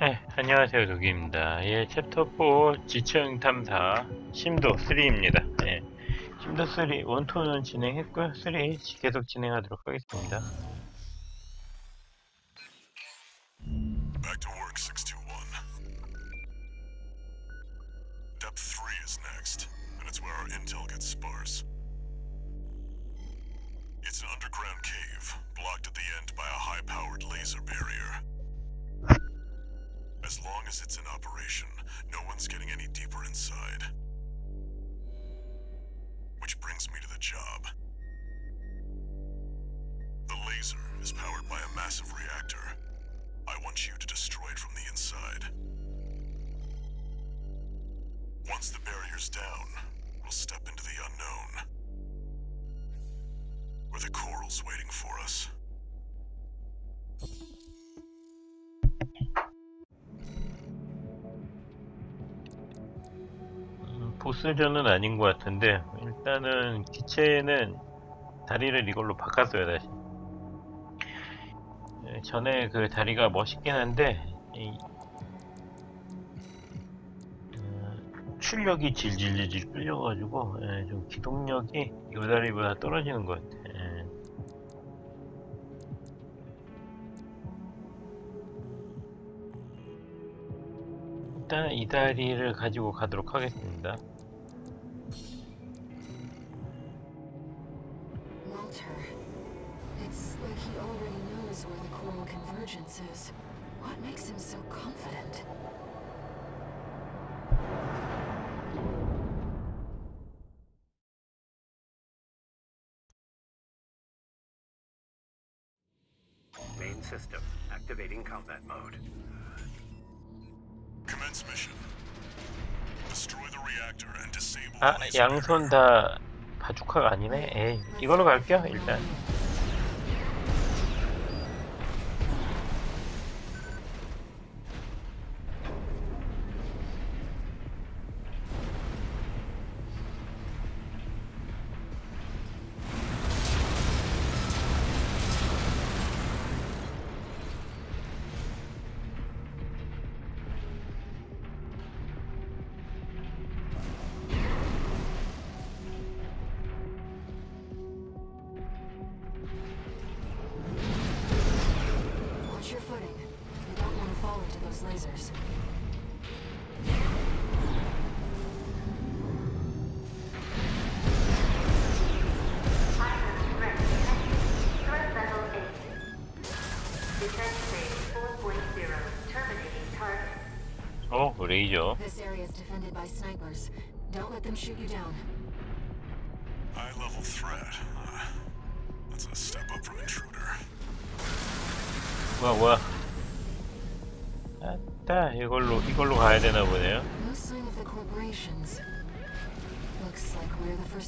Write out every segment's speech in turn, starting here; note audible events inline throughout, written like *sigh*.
네, 안녕하세요. 도기입니다. 예, 챕터 4 지층 탐사 심도 3입니다. 예, 심도 3 1, 2는 진행했고요. 3 계속 진행하도록 하겠습니다. 음, 보스전은 아닌 것 같은데 일단은 기체는 다리를 이걸로 바꿨어요 다시. 예, 전에 그 다리가 멋있긴 한데 이, 어, 출력이 질질질질 끌려가지고 예, 좀 기동력이 이 다리보다 떨어지는 것 같아. 예. 일단 이 다리를 가지고 가도록 하겠습니다. Is. What makes him so confident? Main system, activating combat mode. Commence mission. Destroy the reactor and disable 아 양손. 다 바주카가 아니네. 에이 이걸로 갈게요 일단.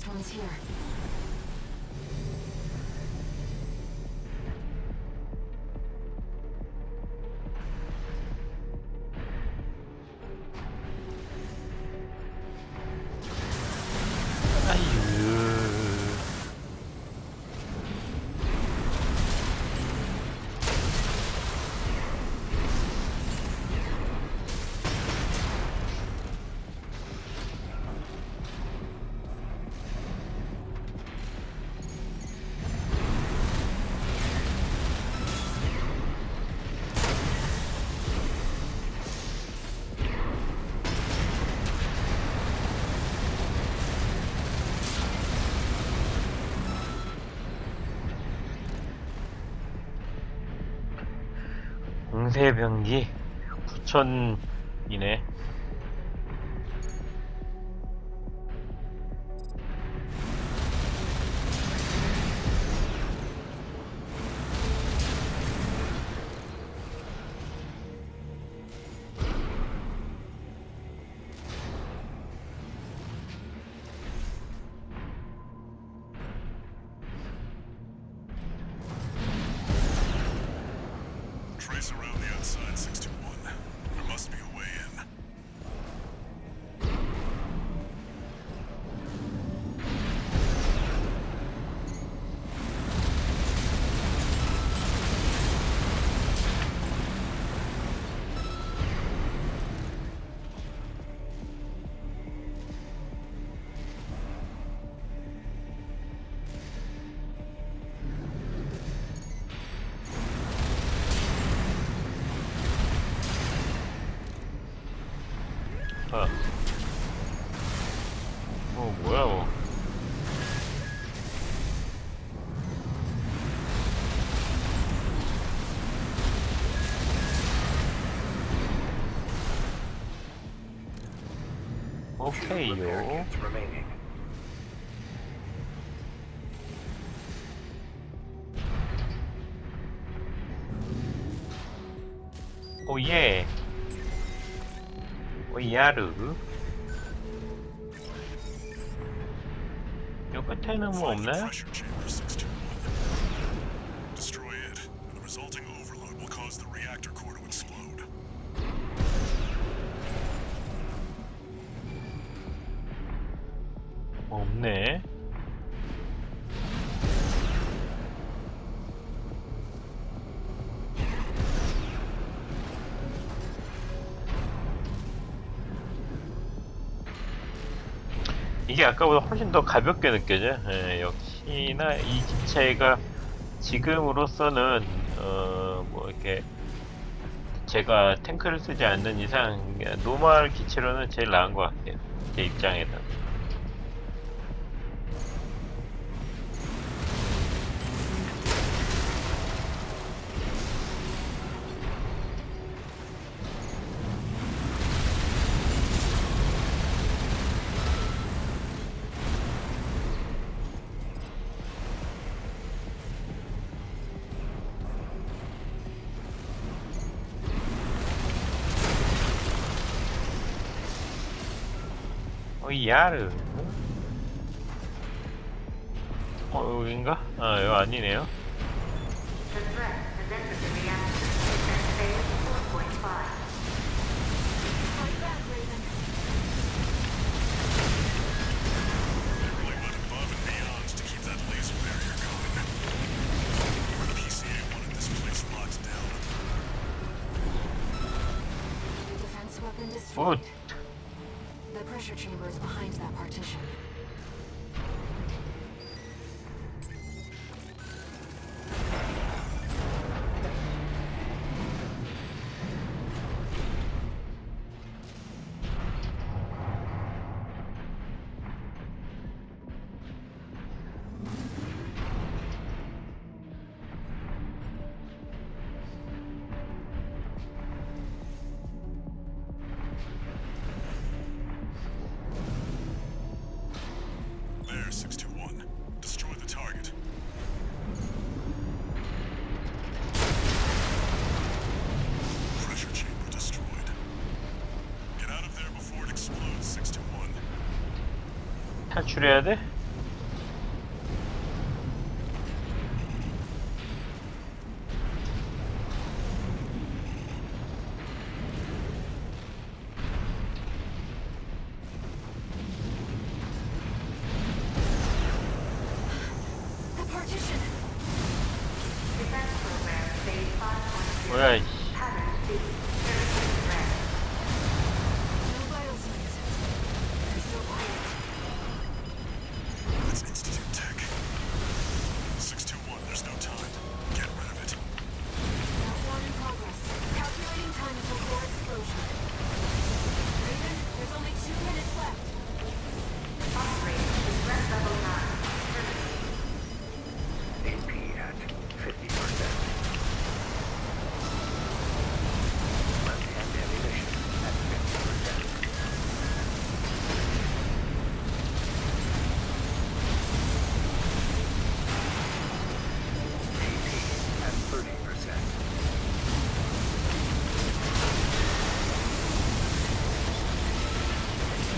We're the first ones here. 공세병기 9천이네. 오예. 오야르. 요 끝에는 뭐 Find the 없나요? 이게 아까보다 훨씬 더 가볍게 느껴져. 예, 역시나 이 기체가 지금으로서는 어, 뭐 이렇게 제가 탱크를 쓰지 않는 이상 normal 기체로는 제일 나은 것 같아요. 제 입장에서. 어, 야르. 어, 여긴가? 아, 여기 아니네요. The treasure chamber is behind that partition. good.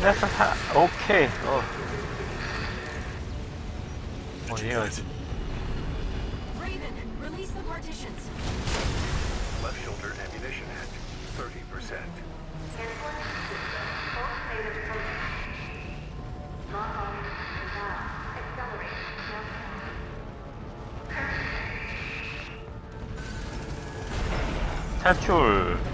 끝났어, 사, 오케이. 어. 어디야, 어디. Raven, release the partitions. Left shoulder ammunition at 30%. Input system.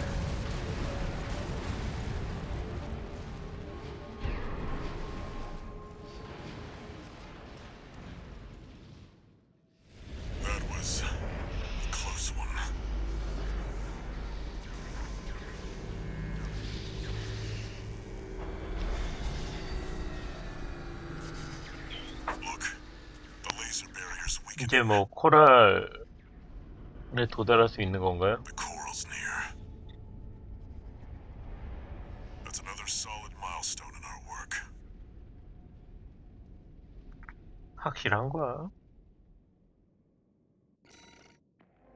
이제 뭐 코랄에 도달할 수 있는 건가요? 확실한 거야.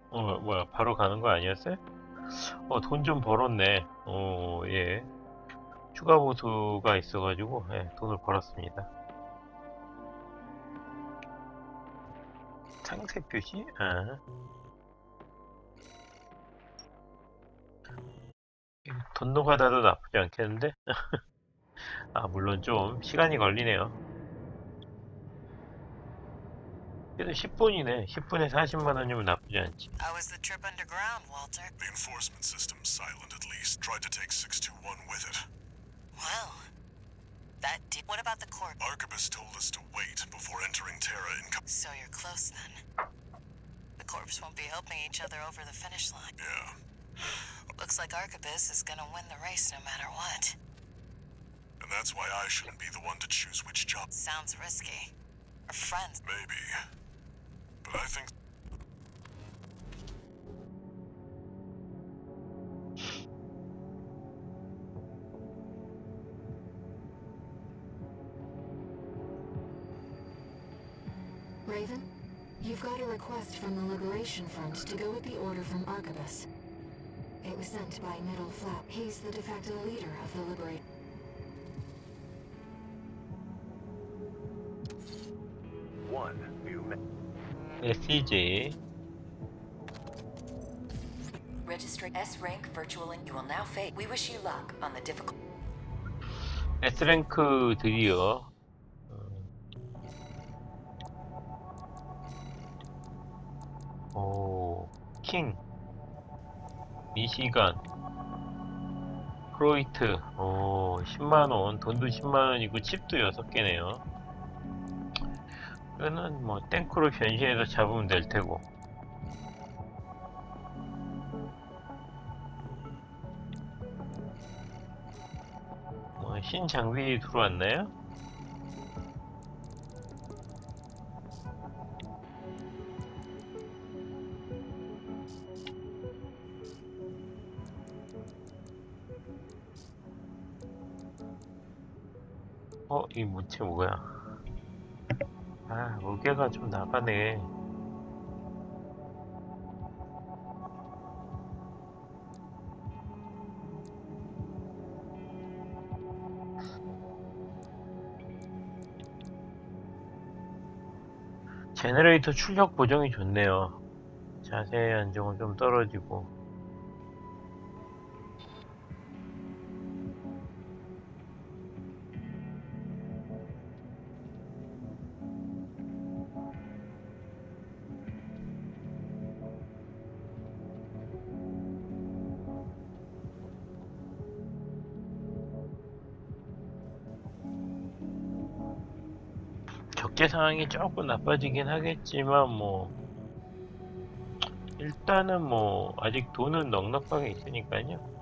어, 뭐야, 바로 가는 거 아니었어요? 어, 돈 좀 벌었네. 어, 예. 추가 보수가 있어가지고, 예, 돈을 벌었습니다. 상세 표시? 아. 돈 노가다도 나쁘지 않겠는데? 아, 물론 좀 시간이 걸리네요. 그래도 10분이네. 10분에 40만 원이면 나쁘지 않지. How was the trip underground, Walter? The enforcement system's silent at least. Tried to take 621 with it. Well, that did. What about the corp? Arquebus told us to wait before entering Terra in. So you're close then. The corps won't be helping each other over the finish line. yeah. *sighs* Looks like Arquebus is gonna win the race no matter what. And that's why I shouldn't be the one to choose which job. Sounds risky. Our friends. Maybe. But I think Raven, you've got a request from the Liberation Front to go with the order from Arquebus. It was sent by Middle Flap. He's the de facto leader of the Liberate. One new me- SCJ. Register S rank virtual and you will now face. We wish you luck on the difficult. S랭크 드디어. 오, 킹. 미시간. 프로이트. 오, 10만원. 돈도 10만원이고, 칩도 6개네요. 이거는 뭐, 탱크로 변신해서 잡으면 될 테고. 뭐, 신장비 들어왔나요? 이 무채 뭐야? 아, 무게가 좀 나가네. 제너레이터 출력 보정이 좋네요. 자세 안정은 좀 떨어지고. 상황이 조금 나빠지긴 하겠지만 뭐 일단은 뭐 아직 돈은 넉넉하게 있으니까요.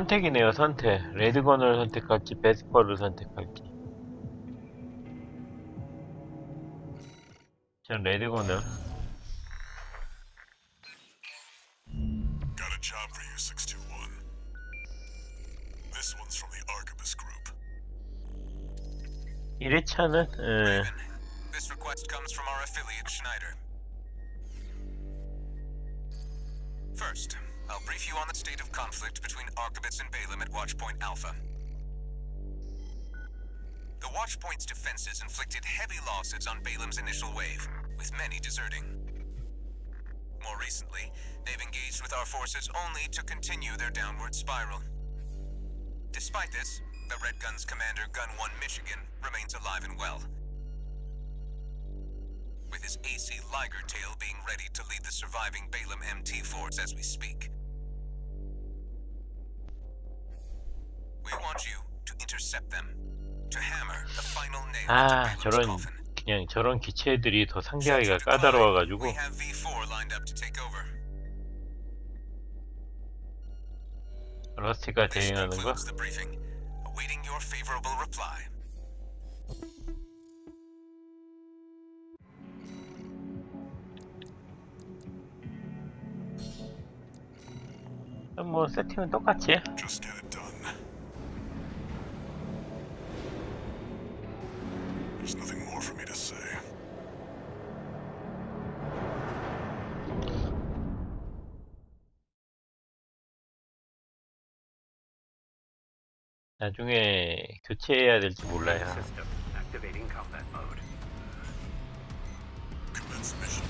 선택이네요 선택 레드건을 선택할지 베스퍼를 선택할지 전 레드건을 Got a job for you, 621. This one's from the Archibus Group. 1회차는 에... This request comes from our affiliate Schneider. First, I'll brief you on the state of conflict between Archibits and Balaam at Watchpoint Alpha. The Watchpoint's defenses inflicted heavy losses on Balaam's initial wave, with many deserting. More recently, they've engaged with our forces only to continue their downward spiral. Despite this, the Red Guns commander Gun 1 Michigan remains alive and well. With his AC Liger tail being ready to lead the surviving Balaam MT force as we speak. 아, 저런 그냥 저런 기체들이 더 상대하기가 까다로워 가지고. 러스티가 대응하는 거. 뭐 세팅은 똑같지? There's nothing more for me to say. 나중에 교체해야 될지 몰라요. Commence mission.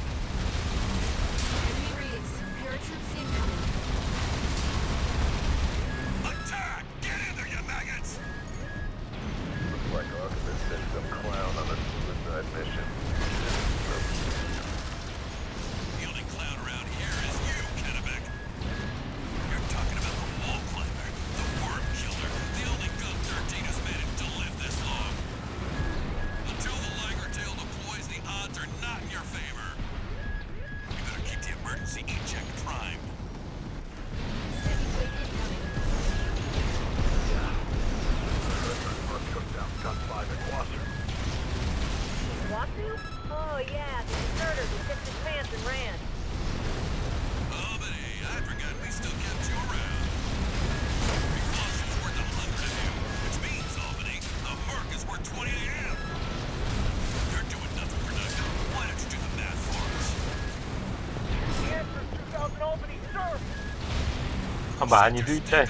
많이도 있다.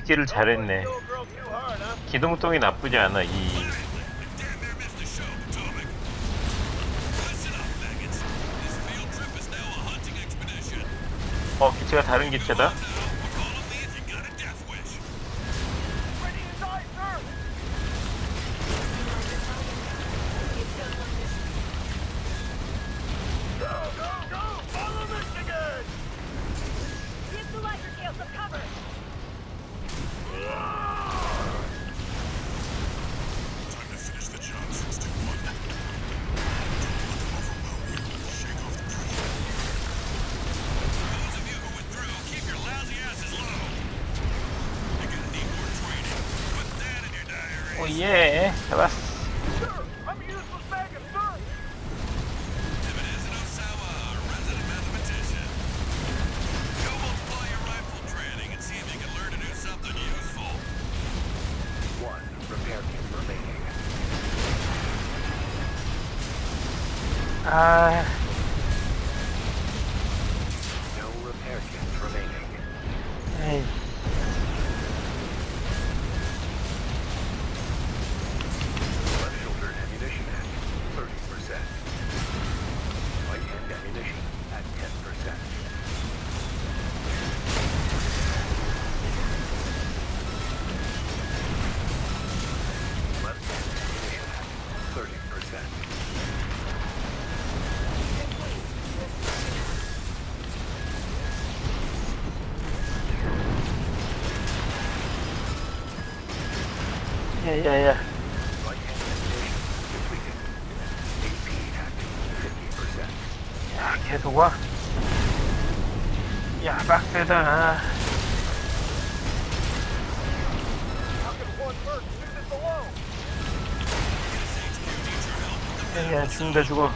읽기를 잘했네. 기동통이 나쁘지 않아, 이. 어, 기체가 다른 기체다? 예, 예. 야, 계속 와. 야, 빡세다. 야, 야, 죽는다, 죽어.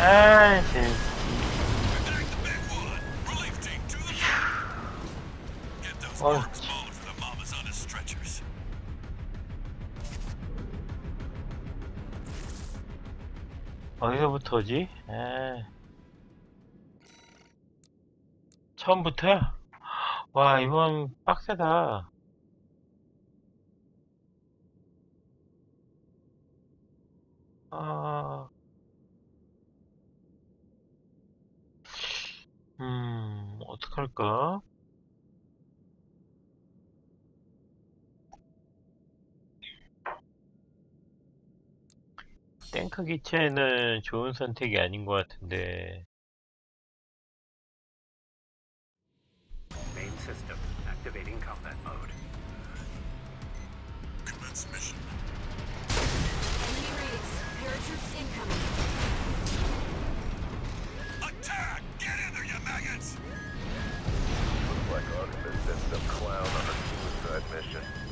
아, 진짜. 아. 어디서부터지? 에. 처음부터야? 와 이번 빡세다 아... 음... 어떡할까? 탱크 기체는 좋은 선택이 아닌 것 같은데 Main system activating combat mode. Commence mission. Enemy raids. Paratroops incoming. Attack! Get in there, you maggots! Looks like Ogden sent some clown on a suicide mission.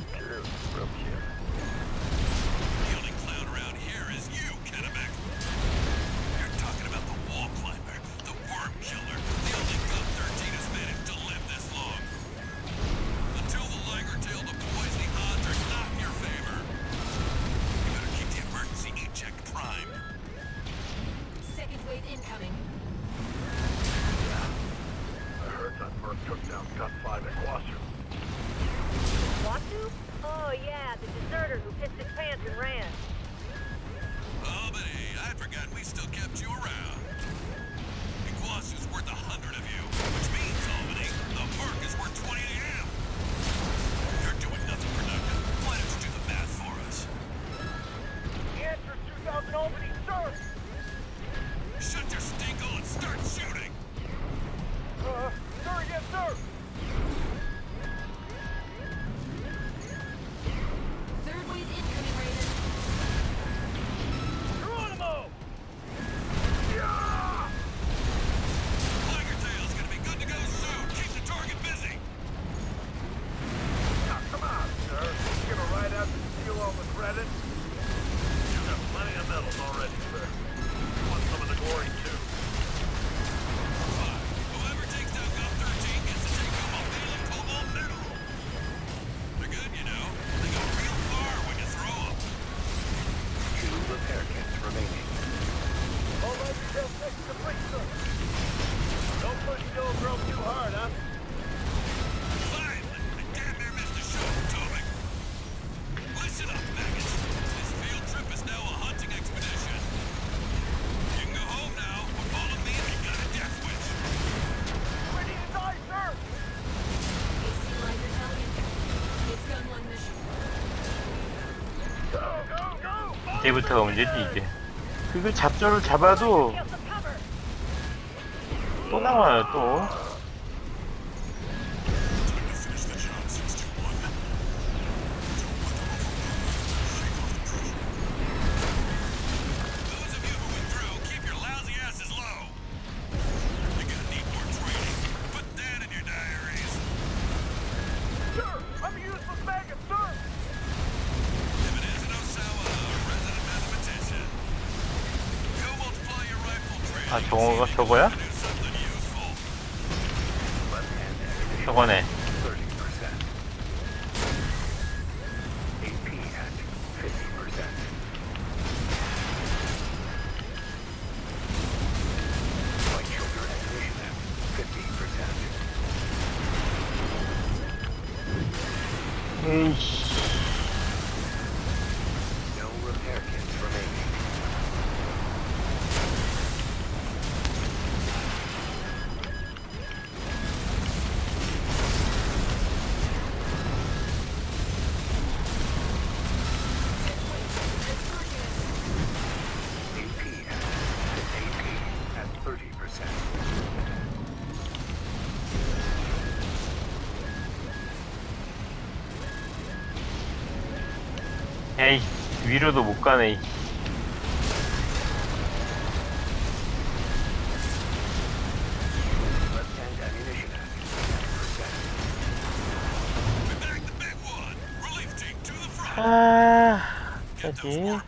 그때부터가 문제지 이제 그걸 잡조를 잡아도 또 나와요 또. 아 저거 저거야? 저거네 뒤로도 못 가네. 아, 그지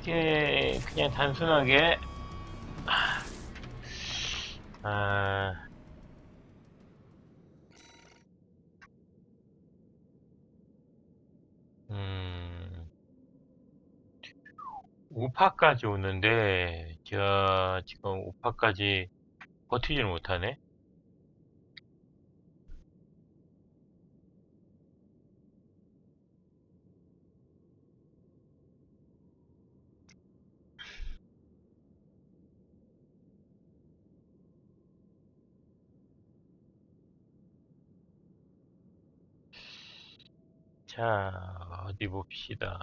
이게 그냥 단순하게 우파까지 오는데 제가 지금 우파까지 버티질 못하네. 자 어디 봅시다.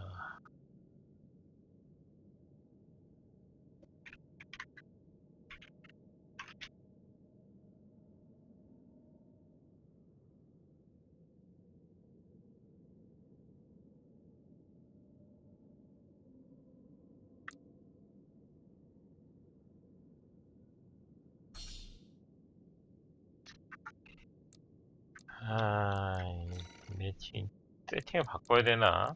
스캔 바꿔야 되나?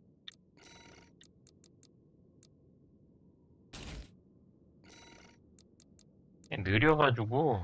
느려가지고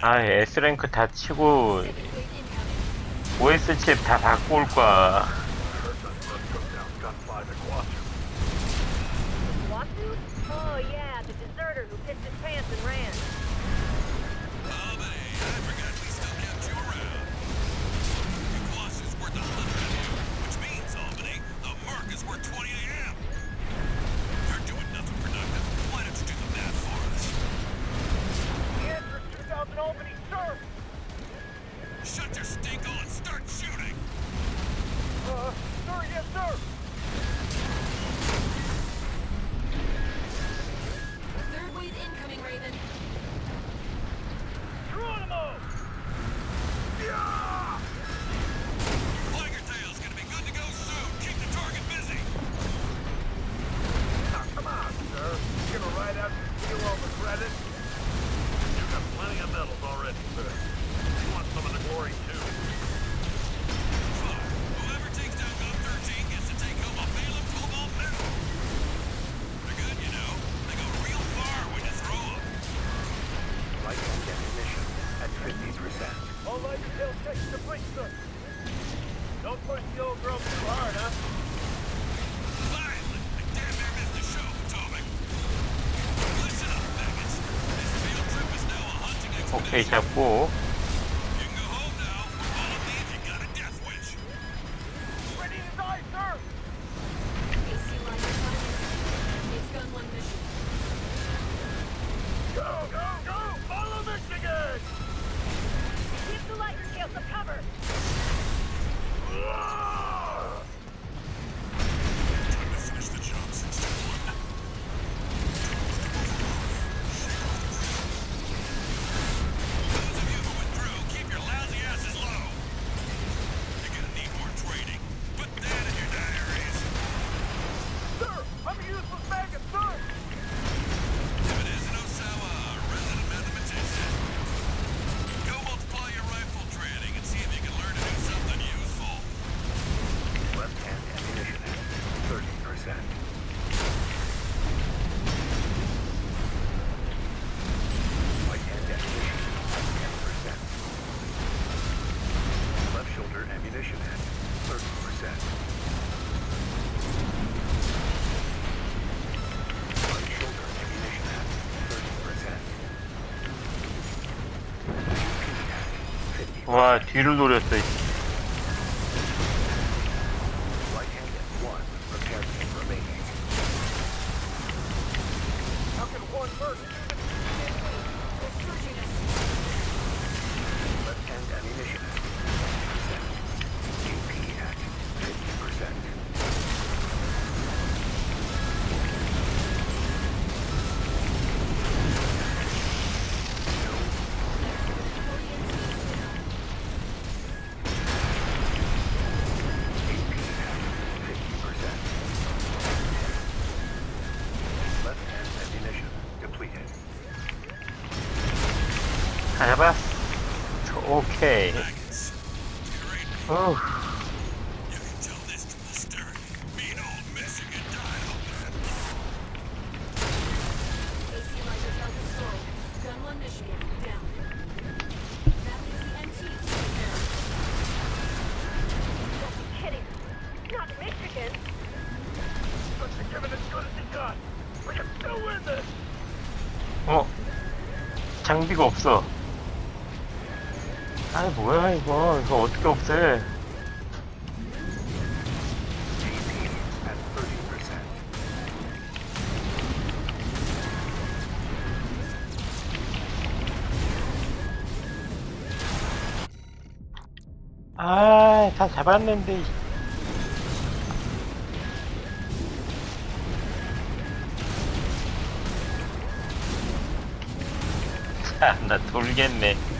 아 예, S랭크 다 치고 OS칩 다 바꿀 거야 뒤를 노렸어 이 잡았어. 오케이. 오. 어? 장비가 없어. 어, 뭐야 이거. 이거 어떻게 없애? 아다 잡았는데 *laughs* 나 돌겠네.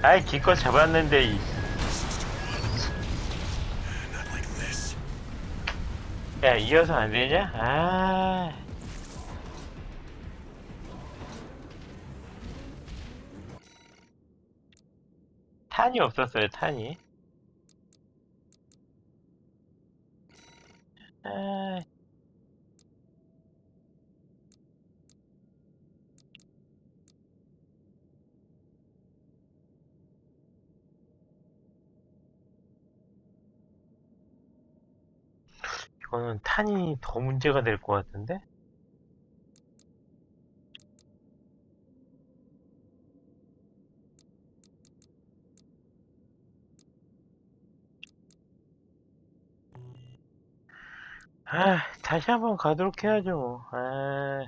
아이 기껏 잡았는데 이. 야 이어서 안 되냐? 아. 탄이 없었어요 탄이. 탄이 더 문제가 될 것 같은데? 아, 다시 한번 가도록 해야죠, 아.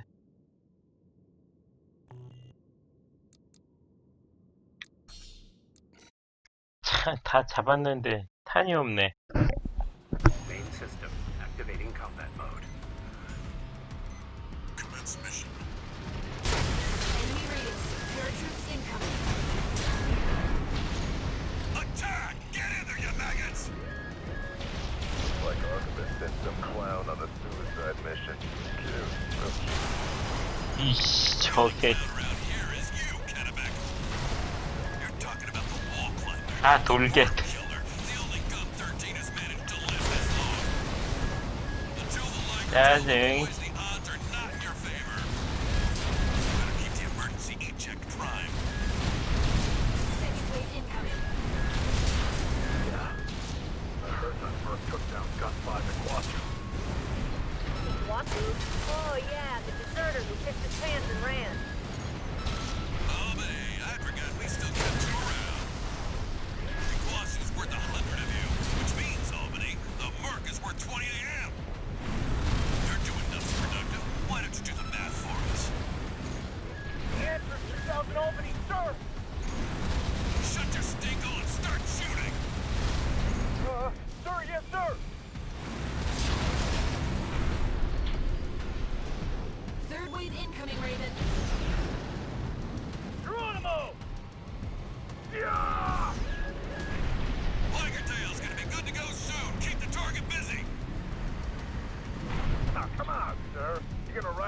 차, 다 잡았는데, 탄이 없네. anything.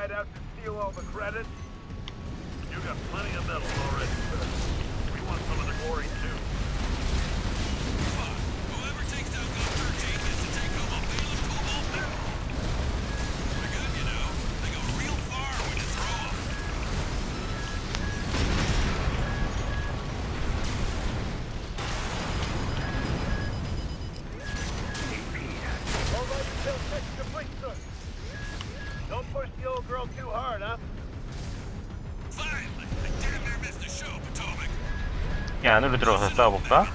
ride out to steal all the credit? You got plenty of metal already, sir. We want some of the glory, too. 안으로 들어가서 싸워볼까?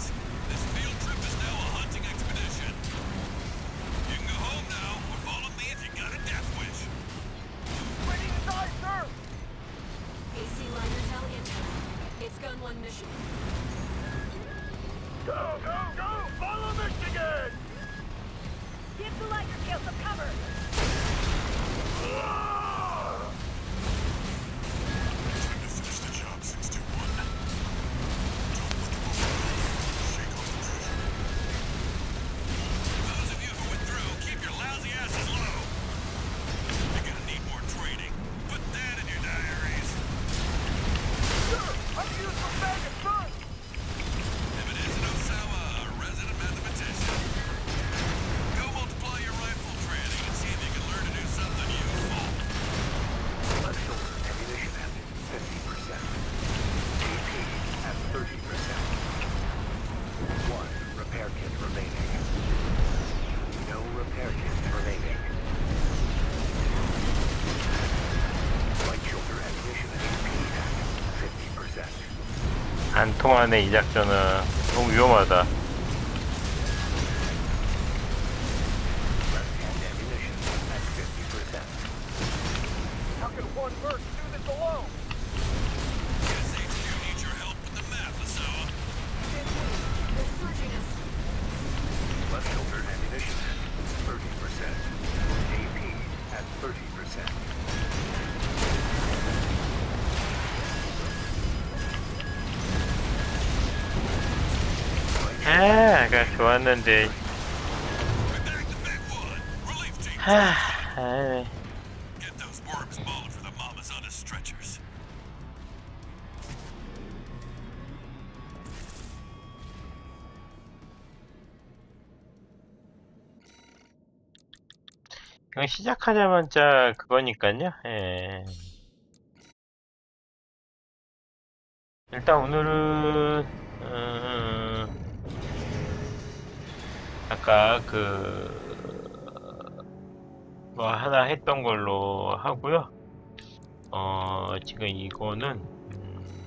안 통하네 이 작전은 너무 위험하다. On the stretchers. 이건 시작하자마자 그거니까요. 예. 일단 오늘은 음, 아까 그 뭐 하나 했던 걸로 하고요. 어 지금 이거는 음,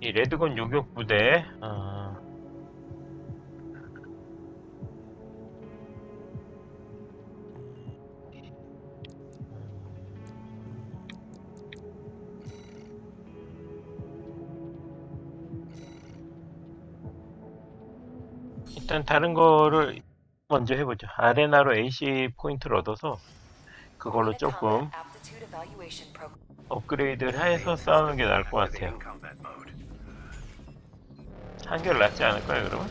이 레드건 요격 부대 어, 일단 다른 거를 먼저 해보죠. 아레나로 AC 포인트를 얻어서 그걸로 조금. 업그레이드를 해서 싸우는 게 나을 것 같아요. 한결 낫지 않을까요, 그러면?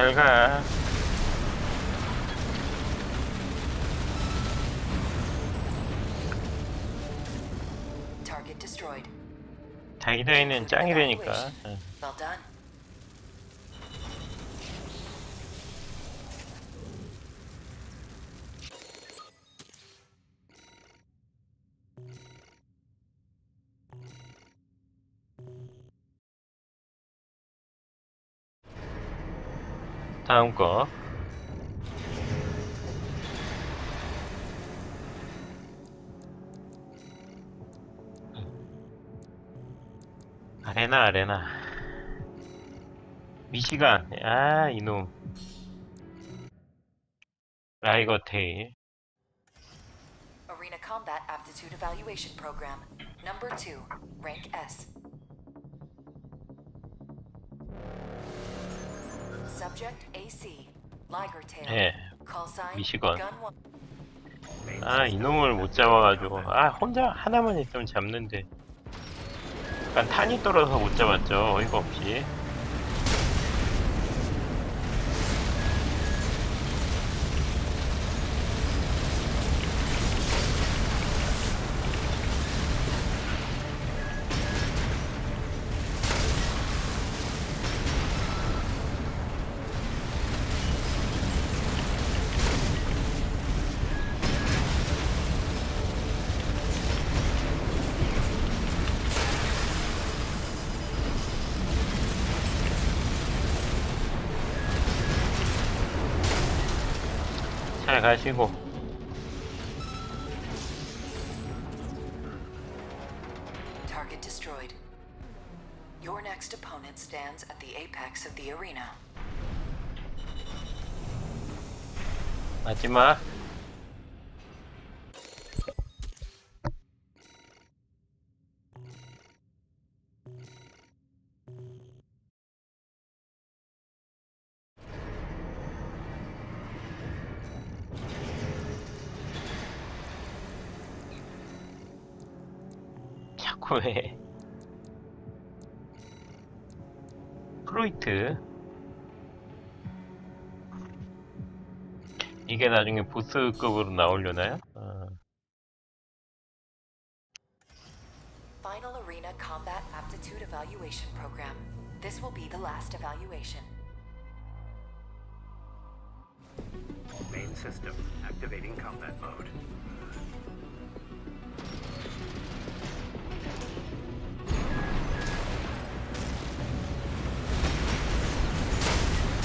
잘 가. Target destroyed. 자기들이는 짱이라니까. 응. 다음 거. 아레나, 아레나. 미시간. 아, 이놈. 라이거 테일. Arena Combat Aptitude Evaluation Program. Number 2. Rank S. 예. 미시건. Gun 1. 아, 이놈을 못 잡아가지고. 아, 혼자 하나만 있으면 잡는데. 약간 탄이 떨어서 못 잡았죠. 어이가 없이. 잘 가시고 Target destroyed. Your next opponent stands at the apex of the arena. 마지막 자꾸 해 프로이트 이게 나중에 보스급으로 나오려나요? 어, Final Arena Combat Aptitude Evaluation Program. This will be the last evaluation. Main system activating combat mode.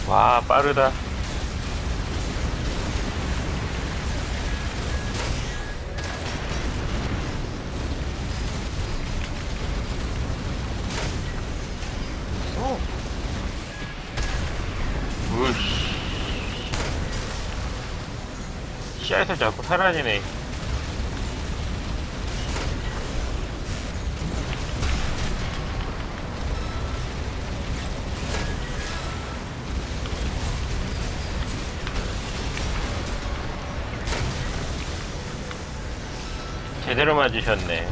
와 빠르다. 오. 우씨. 시야에서 자꾸 사라지네 제대로 맞으셨네.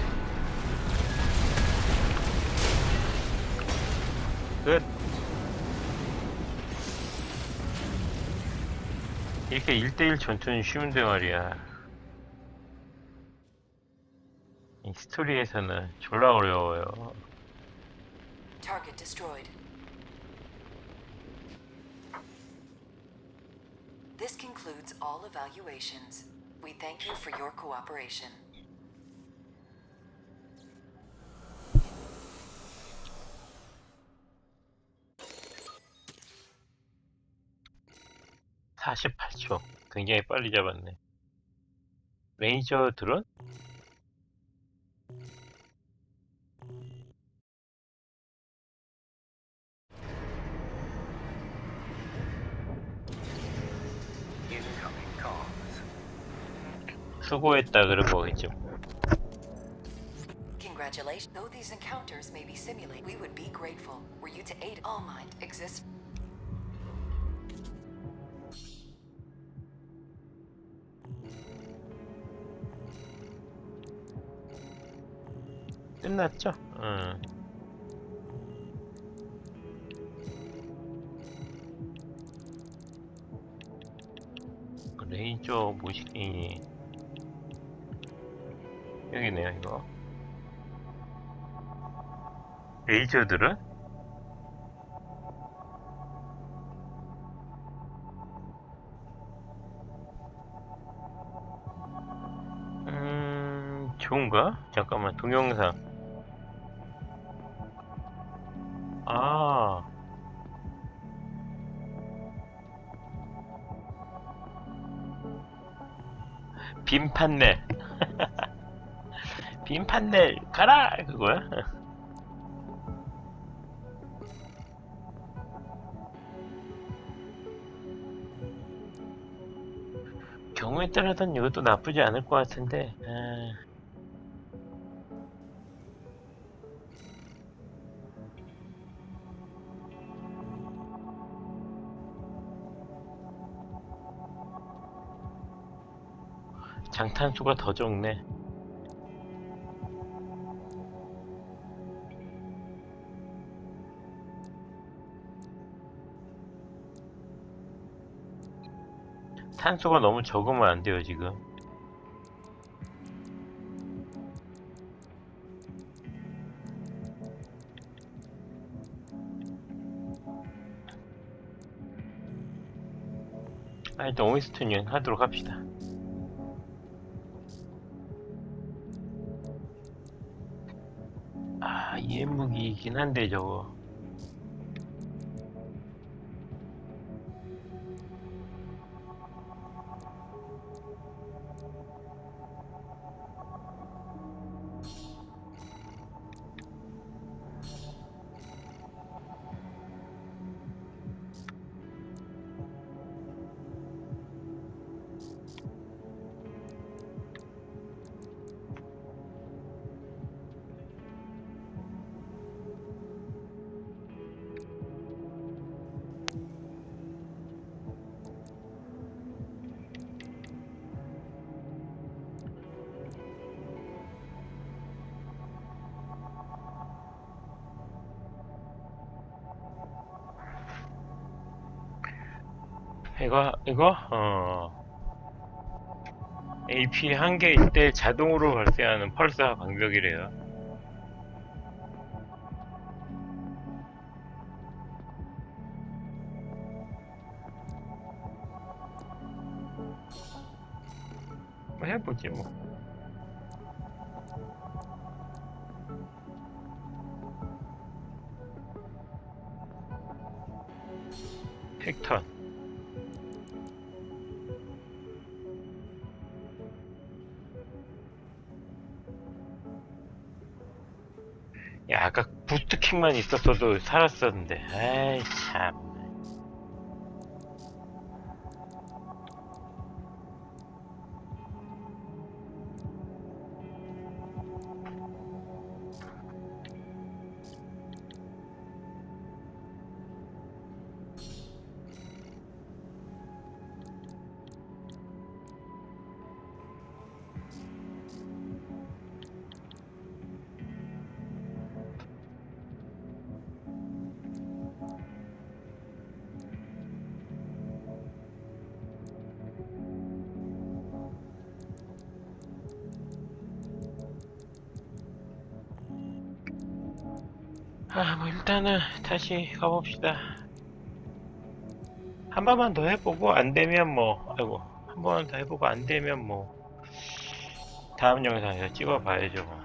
끝. 이렇게 1대1 전투는 쉬운데 말이야. 이 스토리에서는 졸라 어려워요. Target destroyed. This concludes all evaluations. We thank you for your cooperation. 48초. 굉장히 빨리 잡았네. 레이저 드론? 수고했다 그런 거겠죠. Congratulations. Though these encounters may be simulated, we would be grateful were you to aid All Mind exists. 끝났죠? 응. 레이저 모시기 여기네요 이거 레이저들은 음 좋은가? 잠깐만 동영상 빈 판넬. *laughs* 빈 판넬 가라 그거야? 경우에 따라서는 이것도 나쁘지 않을 것 같은데. 아. 장탄수가 더 적네. 탄수가 너무 적으면 안 돼요, 지금. 아, 일단 오이스트는 하도록 합시다. 이해무기이긴 한데, 저거. 이거 이거 어 AP 한 개일 때 자동으로 발생하는 펄사 방벽이래요. 명만 있었어도 살았었는데. 아이, 참. 오케이 가봅시다. 한 번만 더 해보고 안되면 뭐 아이고 한 번 더 해보고 안되면 뭐 다음 영상에서 찍어봐야죠 뭐.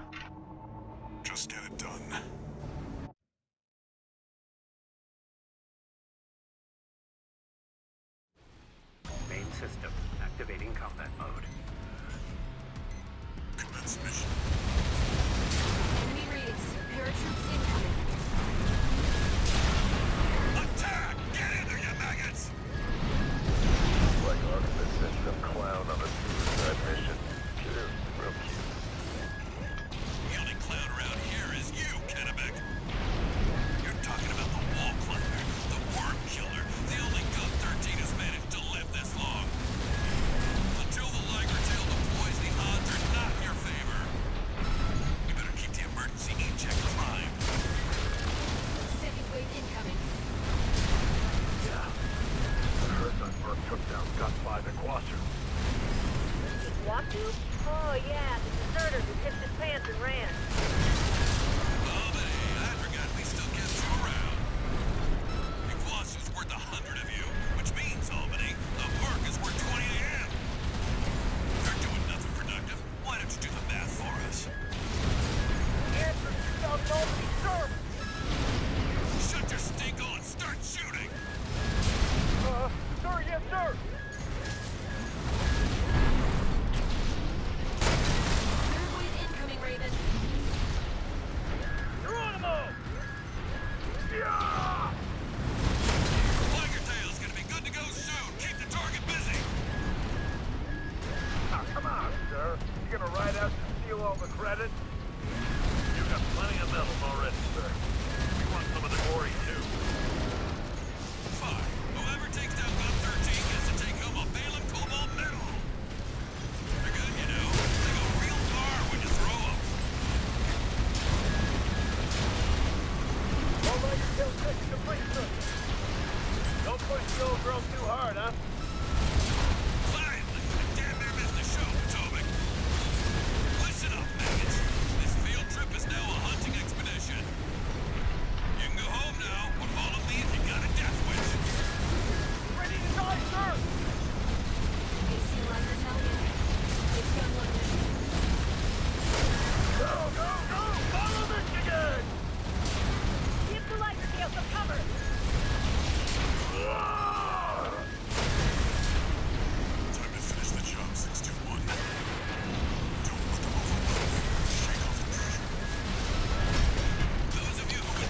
yourself a credit? You got plenty of medals already, sir.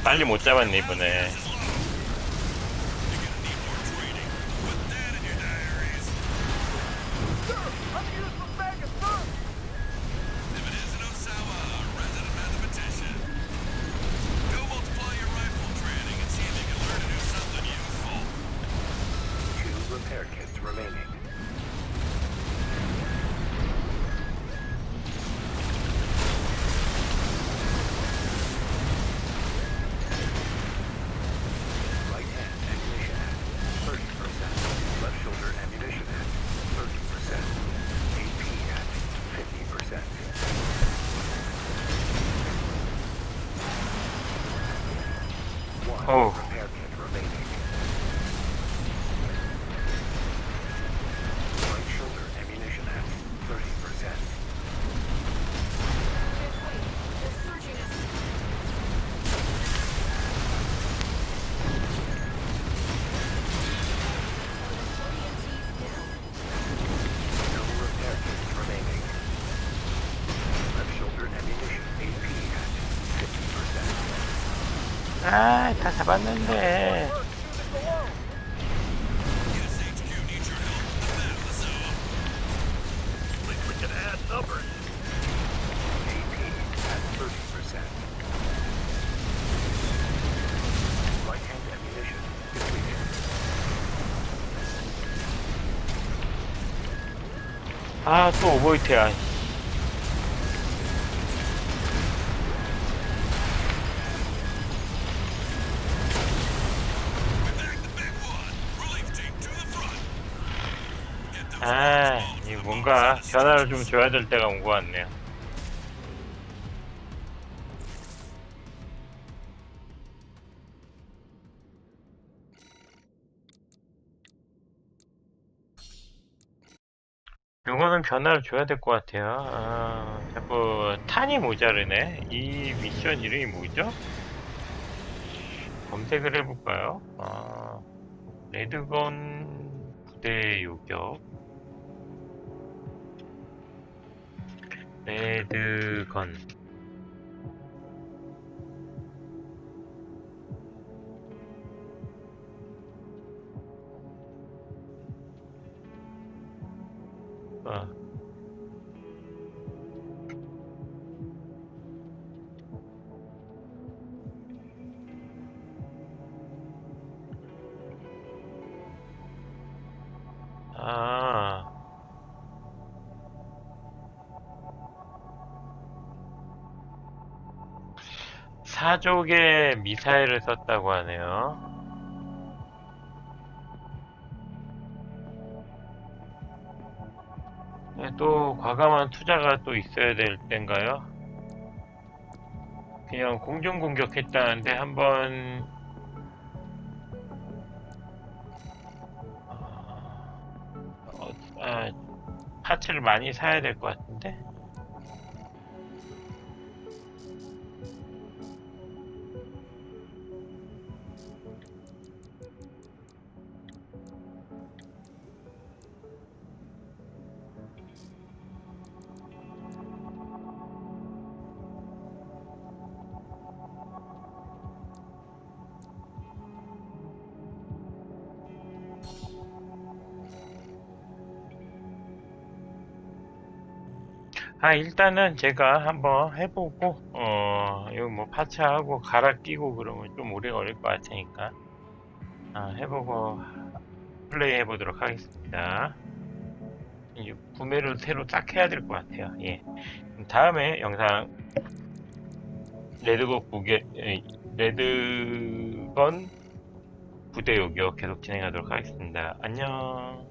빨리 못 잡았네 이번에. 아, 다 잡았는데. Yes, HQ needs your help with the map, so... Think we can add numbers? AP at 30%. Right-hand ammunition depleted. 아, 또 오버히트야. 줘야 될 때가 온 것 같네요. 요거는 변화를 줘야 될 것 같아요. 아, 자꾸 탄이 모자르네. 이 미션 이름이 뭐죠? 검색을 해볼까요? 아, 레드건 부대 요격. 레드건. 아. 아. 사족의 미사일을 썼다고 하네요. 네, 또 과감한 투자가 또 있어야 될 땐가요? 그냥 공중 공격했다는데 한번 어, 아, 파츠를 많이 사야 될 것 같은 아 일단은 제가 한번 해보고 어 이거 뭐 파츠하고 갈아 끼고 그러면 좀 오래 걸릴 것 같으니까. 아, 해보고 플레이 해보도록 하겠습니다. 이제 구매를 새로 딱 해야 될 것 같아요. 예. 다음에 영상. 레드건 부계 에, 레드건 부대 요격 계속 진행하도록 하겠습니다. 안녕